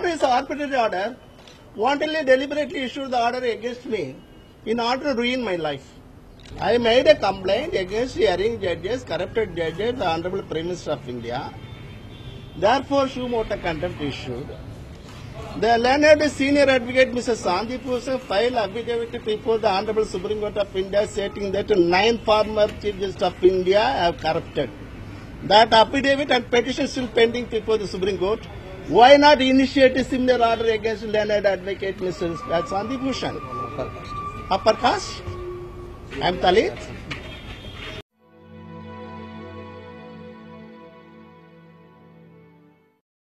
order is arbitrary order. Wantonly, deliberately issued the order against me in order to ruin my life. I made a complaint against hearing judges, corrupted judges, the Honorable Prime Minister of India. Therefore, suo motu contempt issued. The learned senior advocate Mr. Sandeep Bhushan filed affidavit before the Honorable Supreme Court of India stating that nine former Chief Justice of India have corrupted. That affidavit and petition still pending before the Supreme Court. Why not initiate a similar order against learned advocate Mr. Sandeep Bhushan? Upper caste? I am Dalit.